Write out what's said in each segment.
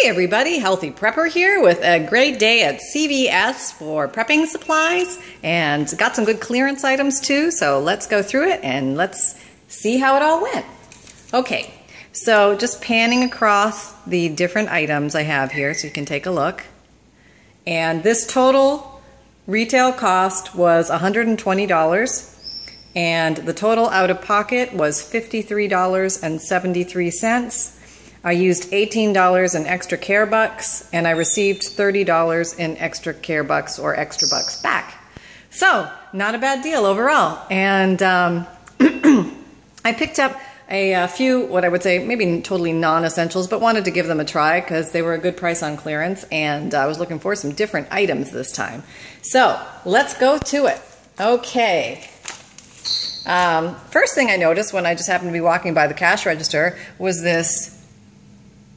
Hey everybody, Healthy Prepper here with a great day at CVS for prepping supplies and got some good clearance items too, so let's go through it and let's see how it all went. Okay, so just panning across the different items I have here so you can take a look. And this total retail cost was $120 and the total out of pocket was $53.73. I used $18 in extra care bucks and I received $30 in extra care bucks or extra bucks back. So, not a bad deal overall. And um, I picked up a, a, few, what I would say, maybe totally non-essentials, but wanted to give them a try because they were a good price on clearance and I was looking for some different items this time. So, let's go to it. Okay. Um, first thing I noticed when I just happened to be walking by the cash register was this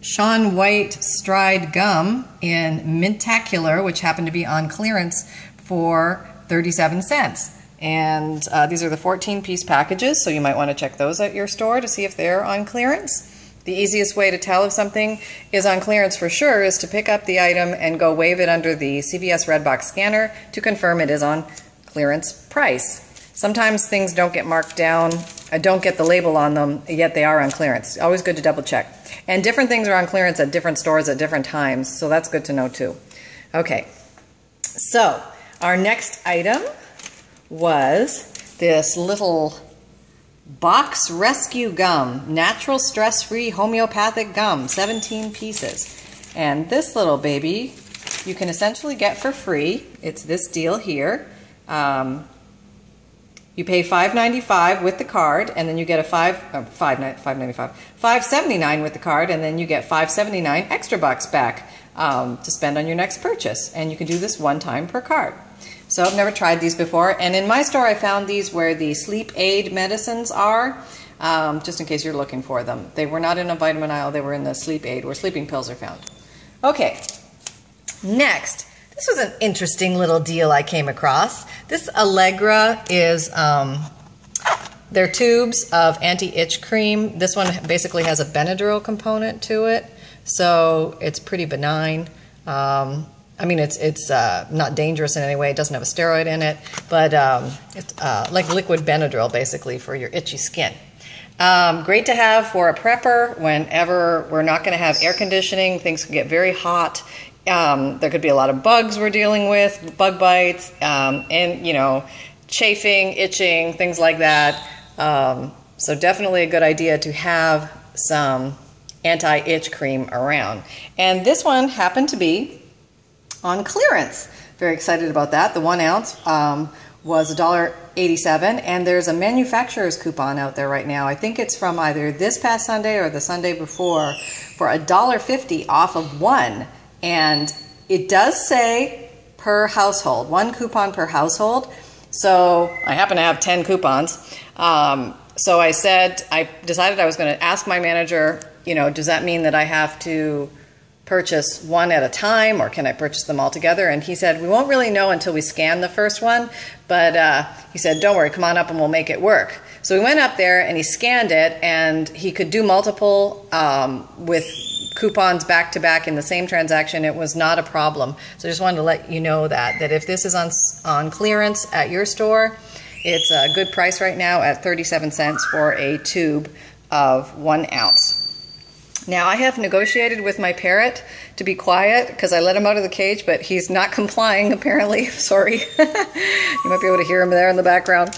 Shaun White Stride Gum in Mintacular, which happened to be on clearance for 37 cents. And uh, these are the 14 piece packages, so you might want to check those at your store to see if they're on clearance. The easiest way to tell if something is on clearance for sure is to pick up the item and go wave it under the CVS Redbox scanner to confirm it is on clearance price. Sometimes things don't get marked down, don't get the label on them, yet they are on clearance. Always good to double check. And different things are on clearance at different stores at different times, so that's good to know too. Okay, so our next item was this little box rescue gum, natural stress-free homeopathic gum, 17 pieces. And this little baby you can essentially get for free. It's this deal here. Um, you pay $5.95 with the card, and then you get a five, uh, five, $5.95, $5.79 with the card, and then you get $5.79 extra bucks back um, to spend on your next purchase. And you can do this one time per card. So I've never tried these before, and in my store I found these where the sleep aid medicines are, um, just in case you're looking for them. They were not in a vitamin aisle, they were in the sleep aid where sleeping pills are found. Okay, next this was an interesting little deal I came across. This Allegra is, um, they're tubes of anti-itch cream. This one basically has a Benadryl component to it, so it's pretty benign. Um, I mean, it's it's uh, not dangerous in any way. It doesn't have a steroid in it, but um, it's uh, like liquid Benadryl, basically, for your itchy skin. Um, great to have for a prepper whenever we're not going to have air conditioning. Things can get very hot um, there could be a lot of bugs we're dealing with, bug bites, um, and you know, chafing, itching, things like that. Um, so definitely a good idea to have some anti-itch cream around. And this one happened to be on clearance. Very excited about that. The one ounce um, was $1.87 and there's a manufacturer's coupon out there right now. I think it's from either this past Sunday or the Sunday before for $1.50 off of one. And it does say per household, one coupon per household. So I happen to have 10 coupons. Um, so I said, I decided I was going to ask my manager, you know, does that mean that I have to purchase one at a time or can I purchase them all together? And he said, we won't really know until we scan the first one. But uh, he said, don't worry, come on up and we'll make it work. So we went up there and he scanned it and he could do multiple um, with coupons back to back in the same transaction, it was not a problem. So I just wanted to let you know that, that if this is on, on clearance at your store, it's a good price right now at 37 cents for a tube of one ounce. Now I have negotiated with my parrot to be quiet because I let him out of the cage, but he's not complying apparently. Sorry. you might be able to hear him there in the background.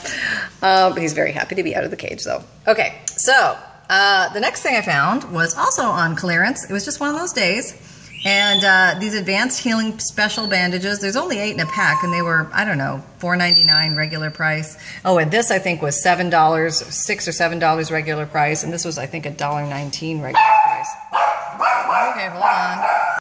Uh, but he's very happy to be out of the cage though. Okay, so uh, the next thing I found was also on clearance. It was just one of those days. And uh, these advanced healing special bandages, there's only eight in a pack, and they were, I don't know, $4.99 regular price. Oh, and this I think was $7, 6 or $7 regular price, and this was I think $1.19 regular price. Okay, hold on.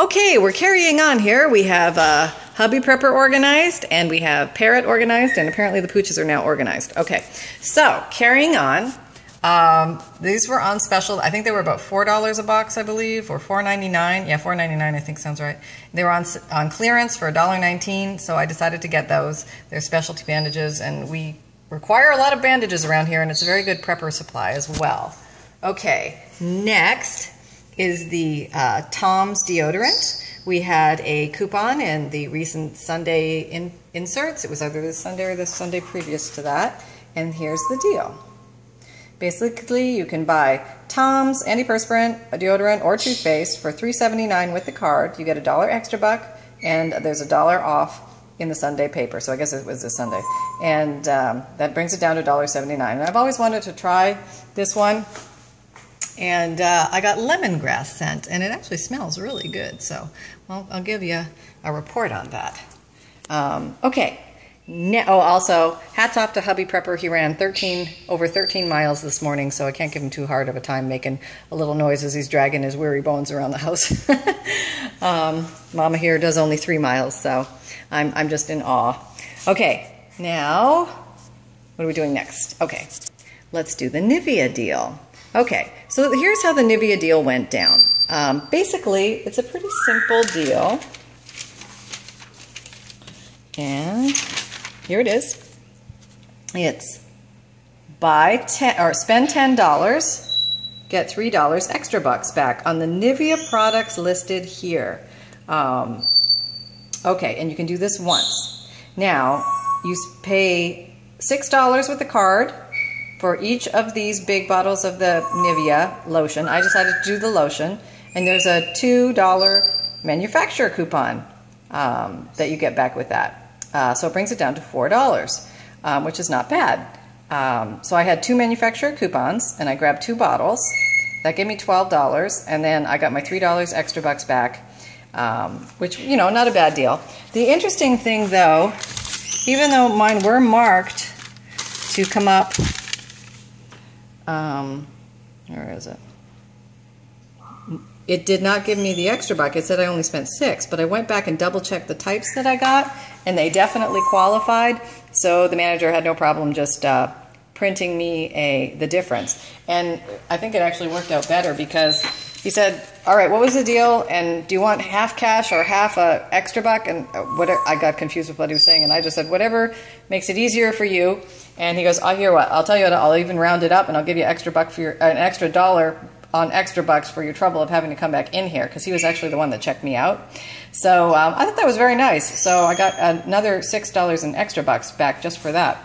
Okay, we're carrying on here. We have uh, Hubby Prepper organized, and we have Parrot organized, and apparently the pooches are now organized. Okay, so carrying on. Um, these were on special. I think they were about four dollars a box, I believe, or four ninety nine. Yeah, four ninety nine. I think sounds right. They were on on clearance for $1.19, so I decided to get those. They're specialty bandages, and we require a lot of bandages around here, and it's a very good prepper supply as well. Okay, next is the uh, Tom's deodorant. We had a coupon in the recent Sunday in inserts. It was either this Sunday or the Sunday previous to that. And here's the deal. Basically, you can buy Tom's antiperspirant, a deodorant, or toothpaste for $3.79 with the card. You get a dollar extra buck, and there's a dollar off in the Sunday paper. So I guess it was a Sunday. And um, that brings it down to $1.79. And I've always wanted to try this one. And uh, I got lemongrass scent, and it actually smells really good. So well, I'll give you a report on that. Um, okay. Now, oh, also, hats off to Hubby Prepper. He ran 13 over 13 miles this morning, so I can't give him too hard of a time making a little noise as he's dragging his weary bones around the house. um, Mama here does only three miles, so I'm, I'm just in awe. Okay, now, what are we doing next? Okay, let's do the Nivea deal. Okay, so here's how the Nivea deal went down. Um, basically, it's a pretty simple deal. And here it is. It's buy 10 or spend $10, get $3 extra bucks back on the Nivea products listed here. Um, okay, and you can do this once. Now, you pay $6 with the card for each of these big bottles of the Nivea lotion. I decided to do the lotion. And there's a $2 manufacturer coupon um, that you get back with that. Uh, so it brings it down to $4, um, which is not bad. Um, so I had two manufacturer coupons and I grabbed two bottles. That gave me $12 and then I got my $3 extra bucks back, um, which, you know, not a bad deal. The interesting thing though, even though mine were marked to come up, um, where is it? It did not give me the extra buck. It said I only spent six, but I went back and double checked the types that I got, and they definitely qualified. So the manager had no problem just uh, printing me a the difference. And I think it actually worked out better because he said, "All right, what was the deal? And do you want half cash or half a extra buck?" And uh, what I got confused with what he was saying, and I just said, "Whatever makes it easier for you." And he goes, "I'll hear what. I'll tell you what. I'll even round it up, and I'll give you extra buck for your an extra dollar on extra bucks for your trouble of having to come back in here because he was actually the one that checked me out. So um, I thought that was very nice. So I got another $6 in extra bucks back just for that.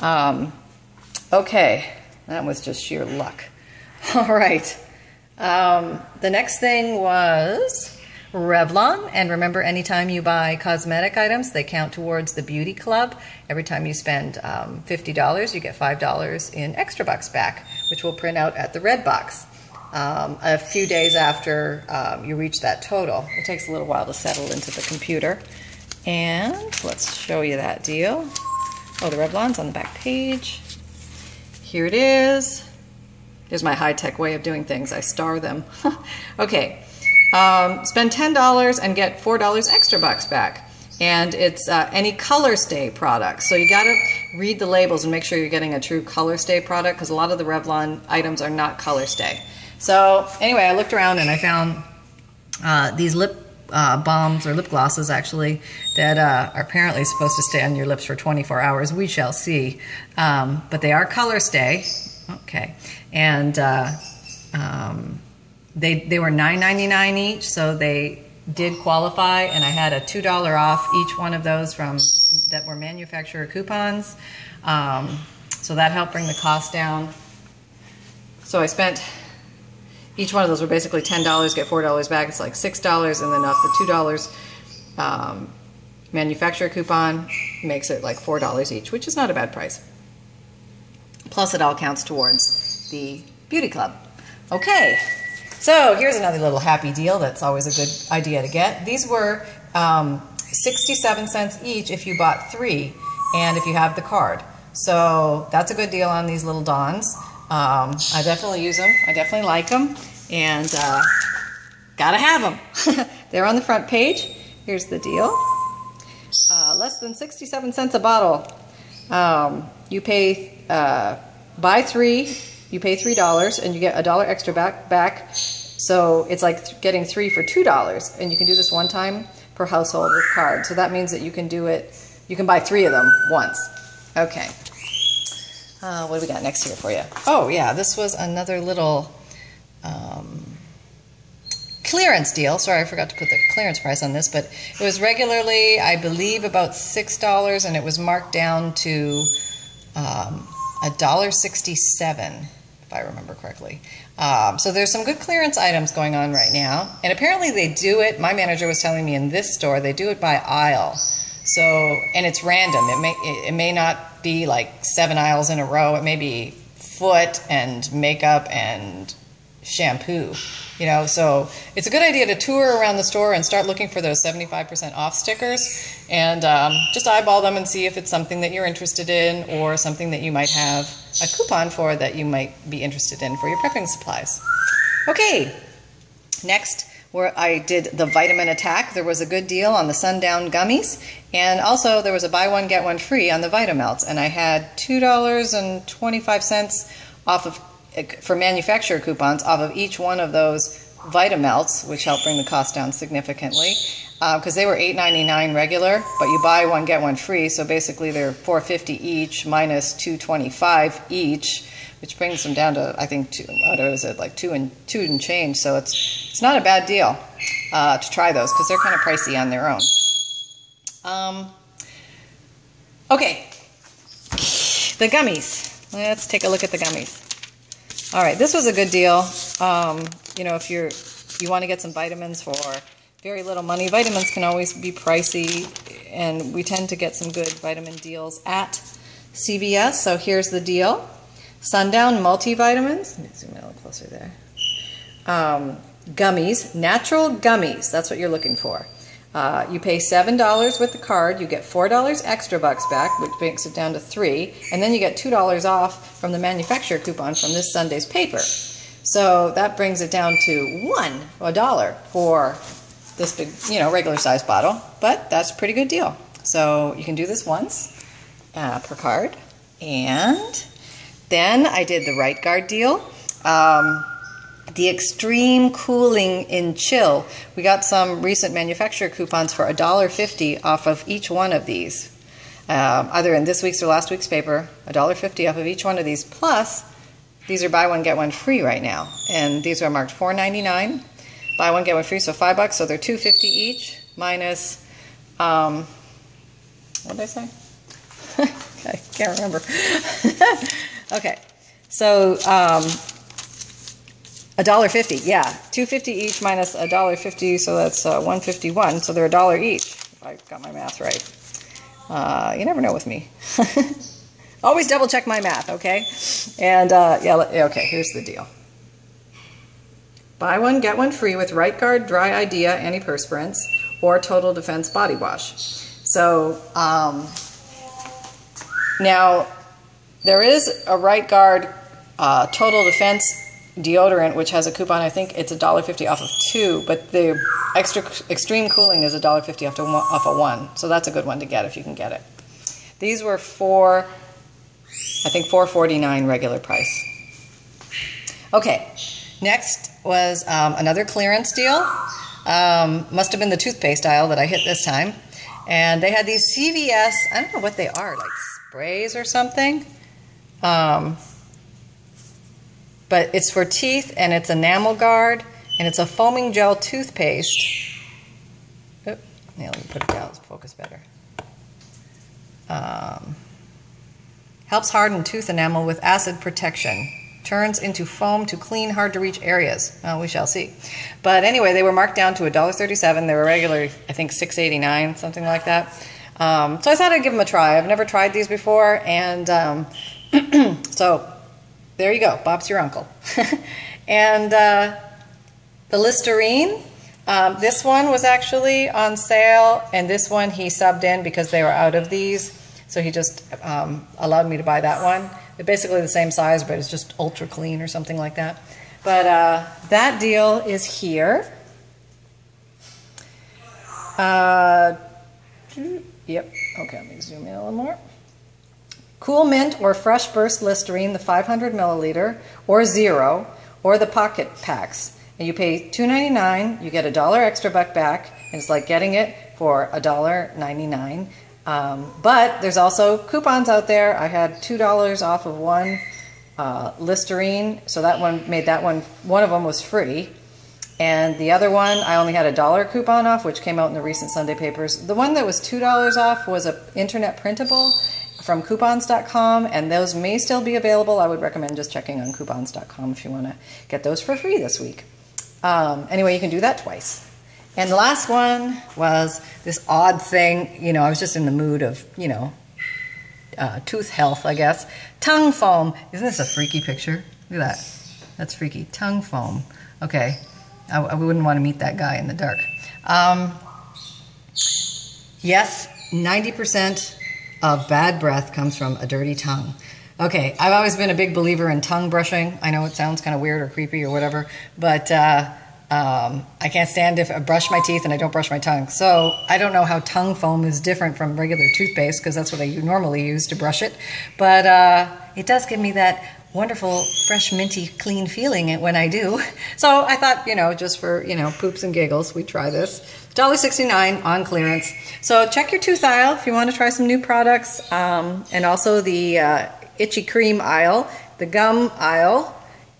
Um, okay, that was just sheer luck. All right. Um, the next thing was Revlon. And remember, anytime you buy cosmetic items, they count towards the Beauty Club. Every time you spend um, $50, you get $5 in extra bucks back, which will print out at the red box. Um, a few days after um, you reach that total. It takes a little while to settle into the computer. And let's show you that deal. Oh, the Revlon's on the back page. Here it is. Here's my high-tech way of doing things. I star them. okay, um, spend $10 and get $4 extra bucks back. And it's uh, any color stay product. So you gotta read the labels and make sure you're getting a true color stay product because a lot of the Revlon items are not color stay. So anyway, I looked around and I found uh, these lip uh, balms or lip glosses actually that uh, are apparently supposed to stay on your lips for 24 hours. We shall see. Um, but they are color stay. Okay. And uh, um, they, they were $9.99 each, so they did qualify, and I had a $2 off each one of those from that were manufacturer coupons. Um, so that helped bring the cost down. So I spent, each one of those were basically $10, get $4 back. It's like $6, and then off the $2 um, manufacturer coupon makes it like $4 each, which is not a bad price. Plus it all counts towards the beauty club. Okay. So here's another little happy deal that's always a good idea to get. These were um, 67 cents each if you bought three and if you have the card. So that's a good deal on these little Dawns. Um, I definitely use them. I definitely like them. And uh, gotta have them. They're on the front page. Here's the deal. Uh, less than 67 cents a bottle. Um, you pay, uh, buy three, you pay $3 and you get a dollar extra back, back. So it's like getting three for $2. And you can do this one time per household with card. So that means that you can do it, you can buy three of them once. Okay. Uh, what do we got next here for you? Oh, yeah, this was another little um, clearance deal. Sorry, I forgot to put the clearance price on this, but it was regularly, I believe, about $6, and it was marked down to um, $1.67, if I remember correctly. Um, so there's some good clearance items going on right now. And apparently they do it, my manager was telling me in this store, they do it by aisle. So, and it's random. It may, it, it may not be like seven aisles in a row. It may be foot and makeup and shampoo. You know, so it's a good idea to tour around the store and start looking for those 75% off stickers and um, just eyeball them and see if it's something that you're interested in or something that you might have a coupon for that you might be interested in for your prepping supplies. Okay, next where I did the vitamin attack. There was a good deal on the sundown gummies, and also there was a buy one get one free on the Vitamelts, and I had two dollars and twenty five cents off of for manufacturer coupons off of each one of those Vitamelts, which helped bring the cost down significantly because uh, they were $8.99 regular, but you buy one get one free. So basically, they're $4.50 each minus $2.25 each, which brings them down to I think two, what is it like two and two and change. So it's it's not a bad deal uh, to try those because they're kind of pricey on their own. Um, okay, the gummies. Let's take a look at the gummies. All right, this was a good deal. Um, you know, if you're you want to get some vitamins for very little money, vitamins can always be pricey, and we tend to get some good vitamin deals at CVS. So here's the deal: Sundown multivitamins. Let me zoom in a little closer there. Um, gummies, natural gummies. That's what you're looking for. Uh, you pay $7 with the card, you get $4 extra bucks back, which brings it down to 3 and then you get $2 off from the manufacturer coupon from this Sunday's paper. So that brings it down to 1 a dollar for this big, you know, regular size bottle, but that's a pretty good deal. So you can do this once uh, per card. And then I did the right guard deal. Um, the extreme cooling in chill. We got some recent manufacturer coupons for $1.50 off of each one of these. Um, either in this week's or last week's paper, $1.50 off of each one of these. Plus, these are buy one, get one free right now. And these are marked $4.99. Buy one, get one free, so five bucks. So they're $2.50 each minus, um, what did I say? I can't remember. okay, so um, a dollar fifty, yeah, two fifty each minus a dollar fifty, so that's uh, one fifty one. So they're a dollar each. If I got my math right. Uh, you never know with me. Always double check my math, okay? And uh, yeah, okay. Here's the deal. Buy one get one free with Right Guard Dry Idea antiperspirants or Total Defense body wash. So um, now there is a Right Guard uh, Total Defense deodorant, which has a coupon. I think it's a dollar fifty off of two, but the extra extreme cooling is a dollar fifty off, off of one. So that's a good one to get if you can get it. These were four, I think four forty nine regular price. Okay, next was um, another clearance deal. Um, must have been the toothpaste aisle that I hit this time, and they had these CVS. I don't know what they are, like sprays or something. Um, but it's for teeth and it's enamel guard and it's a foaming gel toothpaste. Oop, yeah, let me put it down, focus better. Um, helps harden tooth enamel with acid protection. Turns into foam to clean hard to reach areas. Oh, we shall see. But anyway, they were marked down to $1.37. They were regularly, I think, $6.89, something like that. Um, so I thought I'd give them a try. I've never tried these before, and um, so there you go. Bob's your uncle. and uh, the Listerine, um, this one was actually on sale, and this one he subbed in because they were out of these. So he just um, allowed me to buy that one. They're basically the same size, but it's just ultra clean or something like that. But uh, that deal is here. Uh, yep. Okay, let me zoom in a little more. Cool Mint or Fresh Burst Listerine, the 500 milliliter, or zero, or the pocket packs. And you pay $2.99, you get a dollar extra buck back, and it's like getting it for $1.99. Um, but there's also coupons out there. I had $2 off of one uh, Listerine, so that one made that one, one of them was free. And the other one, I only had a dollar coupon off, which came out in the recent Sunday papers. The one that was $2 off was a internet printable from coupons.com, and those may still be available. I would recommend just checking on coupons.com if you want to get those for free this week. Um, anyway, you can do that twice. And the last one was this odd thing. You know, I was just in the mood of, you know, uh, tooth health, I guess. Tongue foam. Isn't this a freaky picture? Look at that. That's freaky. Tongue foam. Okay. I, I wouldn't want to meet that guy in the dark. Um, yes, 90% of bad breath comes from a dirty tongue. Okay, I've always been a big believer in tongue brushing. I know it sounds kind of weird or creepy or whatever, but uh, um, I can't stand if I brush my teeth and I don't brush my tongue. So I don't know how tongue foam is different from regular toothpaste because that's what I normally use to brush it. But uh, it does give me that wonderful, fresh, minty, clean feeling when I do. So I thought, you know, just for, you know, poops and giggles, we try this. $1.69 on clearance. So check your tooth aisle if you want to try some new products. Um, and also the uh, itchy cream aisle, the gum aisle,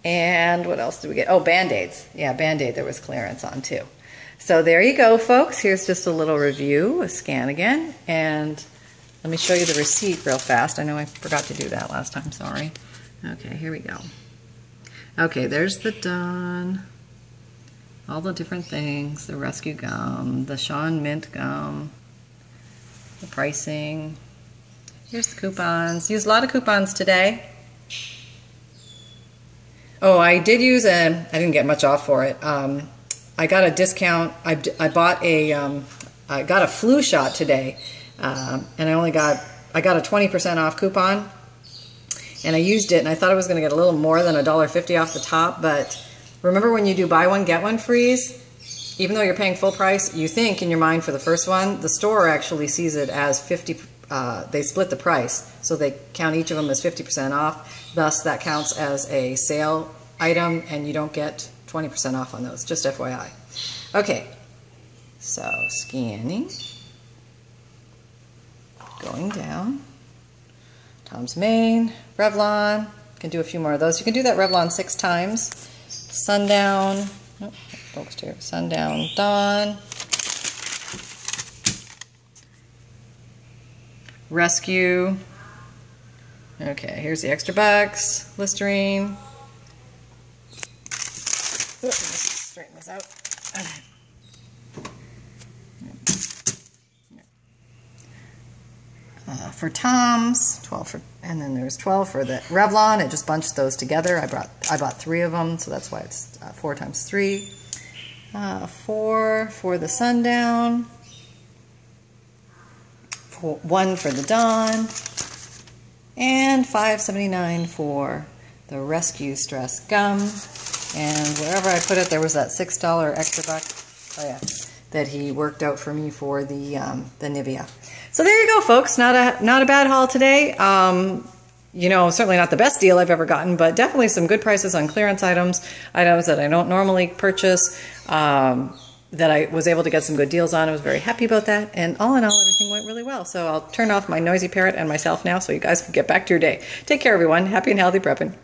and what else did we get? Oh, Band-Aids. Yeah, Band-Aid there was clearance on too. So there you go, folks. Here's just a little review, a scan again. And let me show you the receipt real fast. I know I forgot to do that last time, sorry. Okay, here we go. Okay, there's the Dawn. All the different things. The Rescue Gum, the Shaun Mint Gum, the pricing. Here's the coupons. Used a lot of coupons today. Oh, I did use a, I didn't get much off for it. Um, I got a discount. I, I bought a, um, I got a flu shot today, um, and I only got, I got a 20% off coupon and I used it and I thought I was going to get a little more than a dollar fifty off the top but remember when you do buy one get one freeze? Even though you're paying full price you think in your mind for the first one the store actually sees it as 50 uh, they split the price. So they count each of them as 50% off. Thus that counts as a sale item and you don't get 20% off on those just FYI okay. So scanning. Going down. Tom's Maine, Revlon. Can do a few more of those. You can do that Revlon six times. Sundown. Nope, focused here. Sundown, Dawn. Rescue. Okay, here's the extra bucks. Listerine. Oops, straighten this out. uh, for Tom's, 12 for, and then there's 12 for the Revlon. It just bunched those together. I brought, I bought three of them, so that's why it's uh, four times three. Uh, four for the Sundown. Four, one for the Dawn. And 5.79 for the Rescue Stress Gum. And wherever I put it, there was that $6 extra buck. Oh yeah, that he worked out for me for the um, the Nivea. So there you go, folks. Not a not a bad haul today. Um, you know, certainly not the best deal I've ever gotten, but definitely some good prices on clearance items, items that I don't normally purchase. Um, that I was able to get some good deals on. I was very happy about that. And all in all, everything went really well. So I'll turn off my noisy parrot and myself now so you guys can get back to your day. Take care, everyone. Happy and healthy prepping.